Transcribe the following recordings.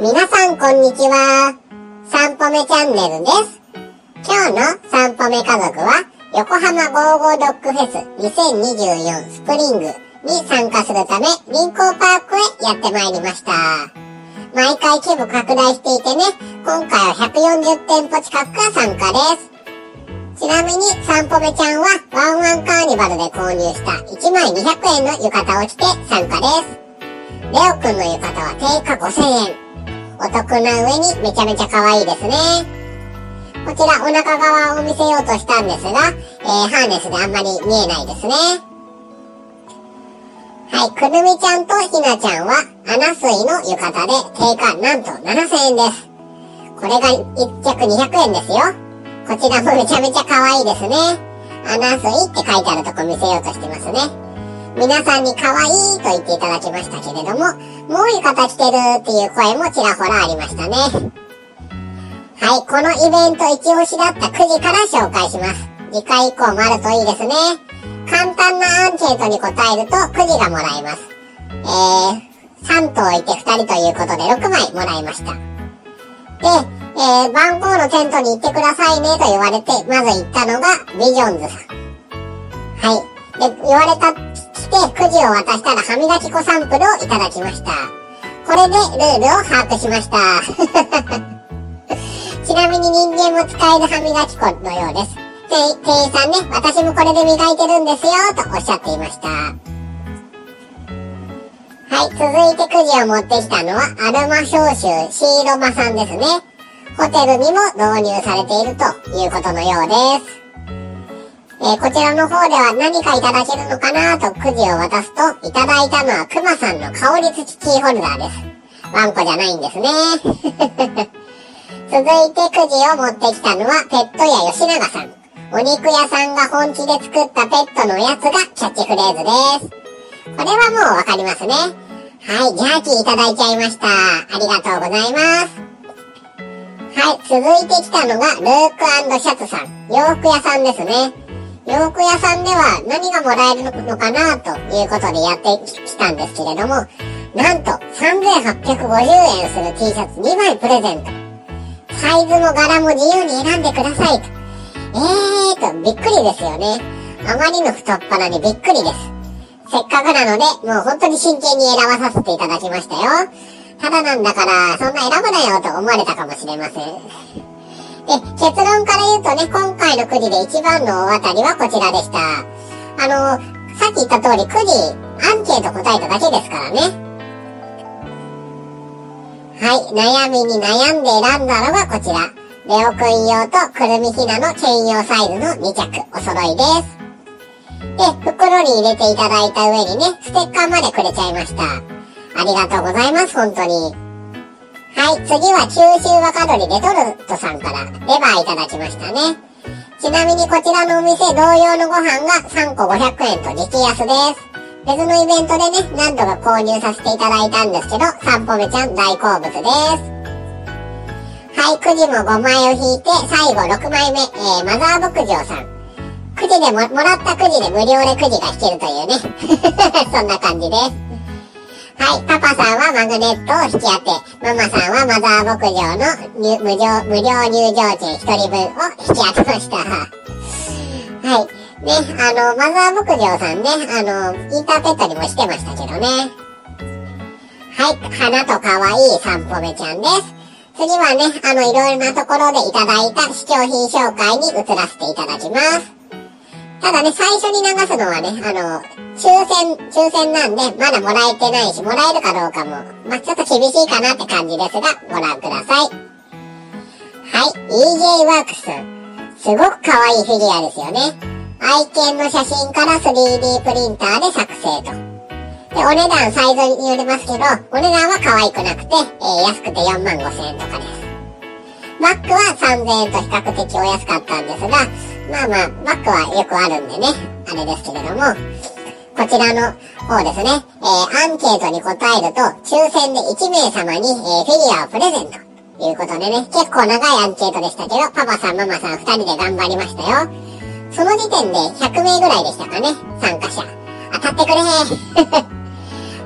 皆さんこんにちは。散歩めチャンネルです。今日の散歩め家族は、横浜ゴーゴードッグフェス2024スプリングに参加するため、臨港パークへやってまいりました。毎回規模拡大していてね、今回は140店舗近くが参加です。ちなみに、散歩めちゃんは、ワンワンカーニバルで購入した1枚200円の浴衣を着て参加です。レオくんの浴衣は定価5000円。お得な上にめちゃめちゃ可愛いですね。こちらお腹側を見せようとしたんですが、えー、ハーネスであんまり見えないですね。はい、くるみちゃんとひなちゃんは、アナスイの浴衣で定価なんと7000円です。これが1着200円ですよ。こちらもめちゃめちゃ可愛いですね。アナスイって書いてあるとこ見せようとしてますね。皆さんに可愛いと言っていただきましたけれども、もう浴衣着てるっていう声もちらほらありましたね。はい、このイベント一押しだった9時から紹介します。次回以降もあるといいですね。簡単なアンケートに答えると9時がもらえます。えー、3頭いて2人ということで6枚もらいました。で、えー、番号のテントに行ってくださいねと言われて、まず行ったのがビジョンズさん。はい。で、言われた、来てくじを渡したら歯磨き粉サンプルをいただきました。これでルールを把握しました。ちなみに人間も使える歯磨き粉のようです。店店員さんね、私もこれで磨いてるんですよ、とおっしゃっていました。はい、続いてくじを持ってきたのは、アルマ消臭シーロマさんですね。ホテルにも導入されているということのようです。えー、こちらの方では何かいただけるのかなとくじを渡すと、いただいたのはクマさんの香り付きキーホルダーです。ワンコじゃないんですね。続いてくじを持ってきたのはペット屋吉永さん。お肉屋さんが本気で作ったペットのおやつがキャッチフレーズです。これはもうわかりますね。はい、ジャーキーいただいちゃいました。ありがとうございます。はい、続いてきたのがルークシャツさん。洋服屋さんですね。洋服屋さんでは何がもらえるのかなということでやってきたんですけれども、なんと3850円する T シャツ2枚プレゼント。サイズも柄も自由に選んでくださいと。えーと、びっくりですよね。あまりの太っ腹にびっくりです。せっかくなので、もう本当に真剣に選ばさせていただきましたよ。ただなんだから、そんな選ぶなよと思われたかもしれません。で、結論から言うとね、今回のくじで一番の大当たりはこちらでした。あの、さっき言った通りくじ、アンケート答えただけですからね。はい、悩みに悩んで選んだのがこちら。レオくん用とくるみひなの兼用サイズの2着、お揃いです。で、袋に入れていただいた上にね、ステッカーまでくれちゃいました。ありがとうございます、本当に。はい、次は九州若鶏レトルトさんからレバーいただきましたね。ちなみにこちらのお店同様のご飯が3個500円と激安です。別のイベントでね、何度か購入させていただいたんですけど、散歩めちゃん大好物です。はい、くじも5枚を引いて、最後6枚目、えー、マザー牧場さん。くじでも、もらったくじで無料でくじが引けるというね。そんな感じです。はい、パパさんはマグネットを引き当て、ママさんはマザー牧場の無料、無料入場券1人分を引き当てました。はい。ね、あの、マザー牧場さんね、あの、インターペットにもしてましたけどね。はい、花と可愛い散歩めちゃんです。次はね、あの、いろいろなところでいただいた試供品紹介に移らせていただきます。ただね、最初に流すのはね、あの、抽選、抽選なんで、まだもらえてないし、もらえるかどうかも、まあ、ちょっと厳しいかなって感じですが、ご覧ください。はい、EJ ワークスさん。すごく可愛いフィギュアですよね。愛犬の写真から 3D プリンターで作成と。で、お値段サイズによりますけど、お値段は可愛くなくて、えー、安くて4万5千円とかです。バッグは3000円と比較的お安かったんですが、まあまあ、バッグはよくあるんでね、あれですけれども、こちらの方ですね、えー、アンケートに答えると、抽選で1名様に、えー、フィギュアをプレゼント。ということでね、結構長いアンケートでしたけど、パパさん、ママさん2人で頑張りましたよ。その時点で100名ぐらいでしたかね、参加者。当たってくれ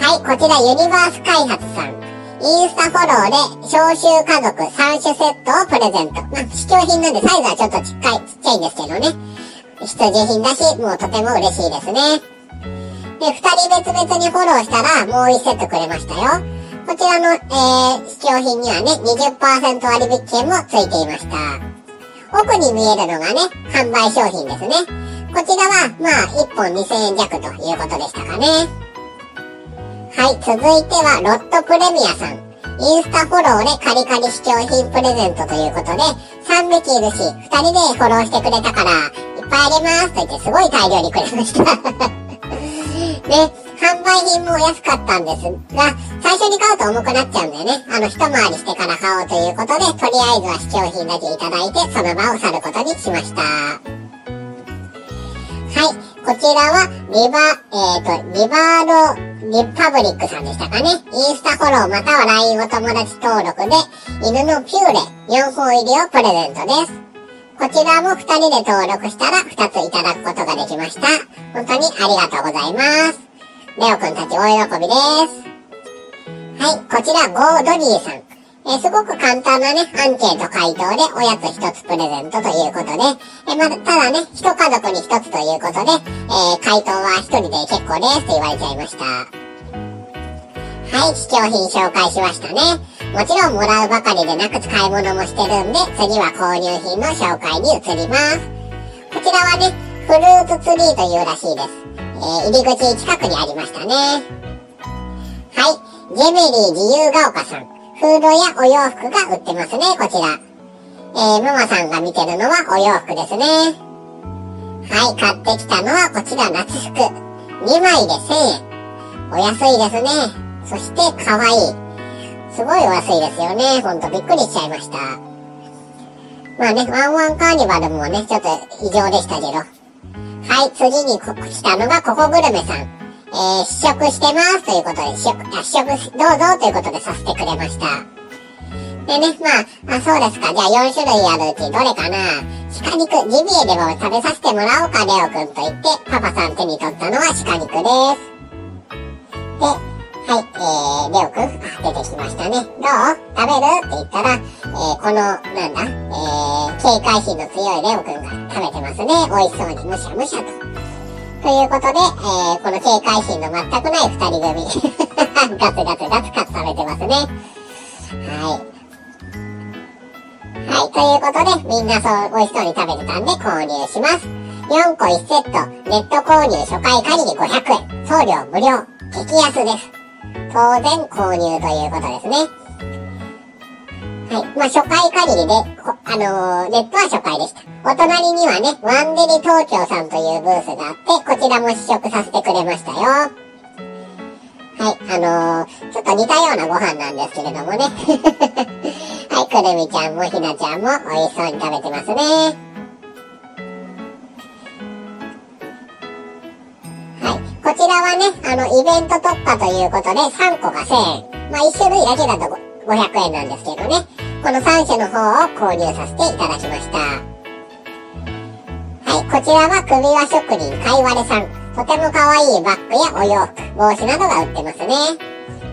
はい、こちらユニバース開発さん。インスタフォローで、招集家族3種セットをプレゼント。試供品なんでサイズはちょっとちっかい、ちっちゃいんですけどね。必需品だし、もうとても嬉しいですね。で、二人別々にフォローしたら、もう1セットくれましたよ。こちらの、えー、試供品にはね、20%割引券もついていました。奥に見えるのがね、販売商品ですね。こちらは、まあ、1本2000円弱ということでしたかね。はい、続いては、ロットプレミアさん。インスタフォローでカリカリ試供品プレゼントということで、3匹いるし、2人でフォローしてくれたから、いっぱいありますと言ってすごい大量にくれました ね、販売品も安かったんですが、最初に買うと重くなっちゃうんだよね。あの、一回りしてから買おうということで、とりあえずは試供品だけいただいて、その場を去ることにしました。はい、こちらは、リバ、えっ、ー、と、リバード、リパブリックさんでしたかね。インスタフォローまたは LINE お友達登録で、犬のピューレ4本入りをプレゼントです。こちらも2人で登録したら2ついただくことができました。本当にありがとうございます。レオくんたち大喜びです。はい、こちら、ゴードリーさん。えー、すごく簡単なね、アンケート回答でおやつ一つプレゼントということで、えー、まただね、一家族に一つということで、えー、回答は一人で結構ですと言われちゃいました。はい、試供品紹介しましたね。もちろんもらうばかりでなく使い物もしてるんで、次は購入品の紹介に移ります。こちらはね、フルーツツリーというらしいです。えー、入り口近くにありましたね。はい、ジェメリー自由が丘さん。フードやお洋服が売ってますね、こちら。えー、ママさんが見てるのはお洋服ですね。はい、買ってきたのはこちら夏服。2枚で1000円。お安いですね。そして可愛い。すごいお安いですよね。ほんとびっくりしちゃいました。まあね、ワンワンカーニバルもね、ちょっと異常でしたけど。はい、次に来たのがココグルメさん。えー、試食してますということで、試食、試食、どうぞということでさせてくれました。でね、まあ、あ、そうですか。じゃあ4種類あるうちどれかな鹿肉、ジビエでも食べさせてもらおうか、レオくんと言って、パパさん手に取ったのは鹿肉です。で、はい、えー、レオくん、出てきましたね。どう？食べる？って言ったら、えー、この、なんだ、えー、警戒心の強いレオくんが食べてますね。美味しそうにむしゃむしゃと。ということで、えー、この警戒心の全くない二人組。ガツガツガツガツ食べてますね。はい。はい、ということで、みんなそう、美味しそうに食べてたんで購入します。4個1セット、ネット購入初回借り500円、送料無料、激安です。当然購入ということですね。はい。まあ、初回限りで、あのー、ネットは初回でした。お隣にはね、ワンデリ東京さんというブースがあって、こちらも試食させてくれましたよ。はい、あのー、ちょっと似たようなご飯なんですけれどもね。はい、くるみちゃんもひなちゃんも美味しそうに食べてますね。はい、こちらはね、あの、イベント特価ということで、3個が1000円。まあ、1種類だけだと500円なんですけどね。この3種の方を購入させていただきました。はい、こちらは首輪職人かいわれさん。とても可愛いバッグやお洋服、帽子などが売ってますね。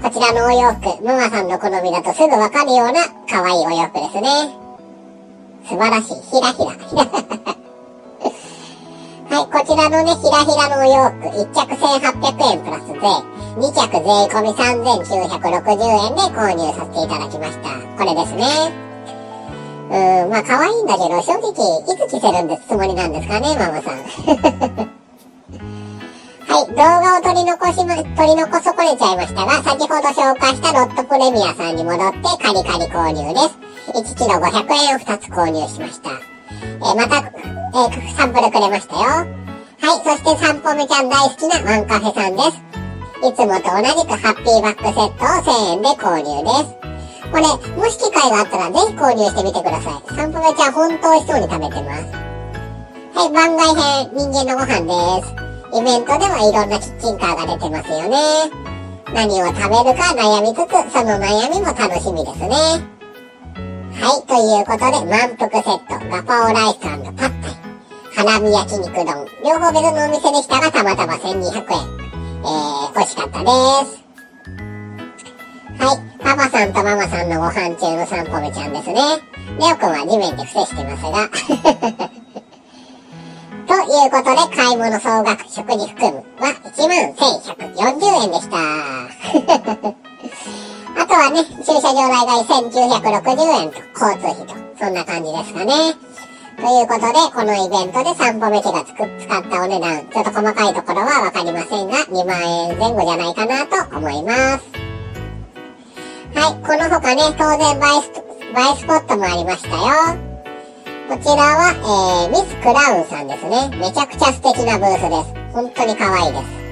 こちらのお洋服、ママさんの好みだとすぐわかるような可愛いお洋服ですね。素晴らしい。ひらひら。はい、こちらのね、ひらひらのお洋服、1着1800円プラス税。2着税込み3960円で購入させていただきました。これですね。うーん、まあ可愛いんだけど、正直、いつ着せるんですつもりなんですかね、ママさん。はい、動画を取り残しま、取り残損ねちゃいましたが、先ほど紹介したロットプレミアさんに戻ってカリカリ購入です。1キロ500円を2つ購入しました。え、また、えー、サンプルくれましたよ。はい、そして散歩めちゃん大好きなワンカフェさんです。いつもと同じくハッピーバックセットを1000円で購入です。これ、もし機会があったらぜひ購入してみてください。サンプメちゃん本当美味しそうに食べてます。はい、番外編、人間のご飯です。イベントではいろんなキッチンカーが出てますよね。何を食べるか悩みつつ、その悩みも楽しみですね。はい、ということで、満腹セット、ガパオライスパッタイ、ハラミ焼肉丼、両方別のお店でしたが、たまたま1200円。えー、欲しかったです。はい。パパさんとママさんのご飯中の散歩めちゃんですね。レオくんは地面で伏せしてますが。ということで、買い物総額食事含むは11,140円でした。あとはね、駐車場代が1960円と、交通費と、そんな感じですかね。ということで、このイベントで3歩目機がつく使ったお値段、ちょっと細かいところはわかりませんが、2万円前後じゃないかなと思います。はい、この他ね、当然映えス映えスポットもありましたよ。こちらは、えー、ミス・クラウンさんですね。めちゃくちゃ素敵なブースです。本当に可愛いです。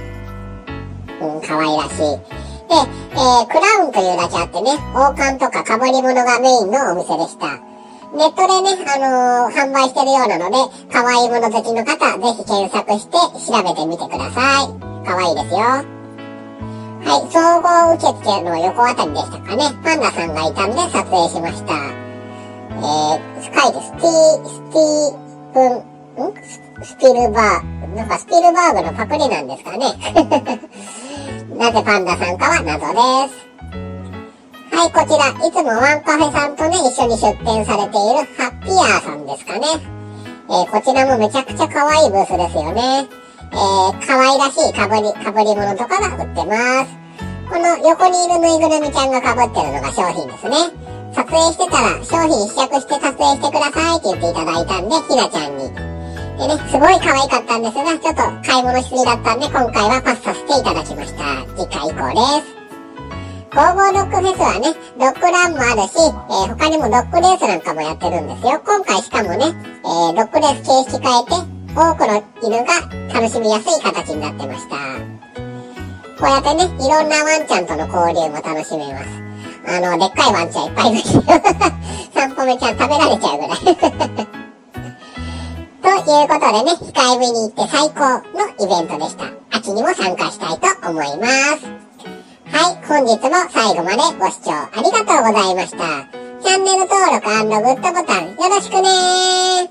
うん、可愛らしい。で、えー、クラウンというだけあってね、王冠とか被り物がメインのお店でした。ネットでね、あのー、販売してるようなので、可愛いもの好きの方、ぜひ検索して調べてみてください。可愛いですよ。はい、総合受付の横あたりでしたかね。パンダさんがいたんで撮影しました。えー、スカイです。スティー、スティーブン、ん？スピルバー、なんかスピルバーグのパクリなんですかね。なぜパンダさんかは謎です。はい、こちら、いつもワンカフェさんとね、一緒に出店されているハッピアーさんですかね。えー、こちらもめちゃくちゃ可愛いブースですよね。えー、可愛らしいかぶり、かぶり物とかが売ってます。この横にいるぬいぐるみちゃんが被ってるのが商品ですね。撮影してたら商品試着して撮影してくださいって言っていただいたんで、ひなちゃんに。でね、すごい可愛かったんですが、ちょっと買い物しすぎだったんで、今回はパスさせていただきました。次回以降です。ゴーゴードッグフェスはね、ドッグランもあるし、えー、他にもドッグレースなんかもやってるんですよ。今回しかもね、えー、ドッグレース形式変えて、多くの犬が楽しみやすい形になってました。こうやってね、いろんなワンちゃんとの交流も楽しめます。あの、でっかいワンちゃんいっぱいいますよ。散歩めちゃん食べられちゃうぐらい。ということでね、控えめに行って最高のイベントでした。秋にも参加したいと思います。はい、本日も最後までご視聴ありがとうございました。チャンネル登録グッドボタンよろしくねー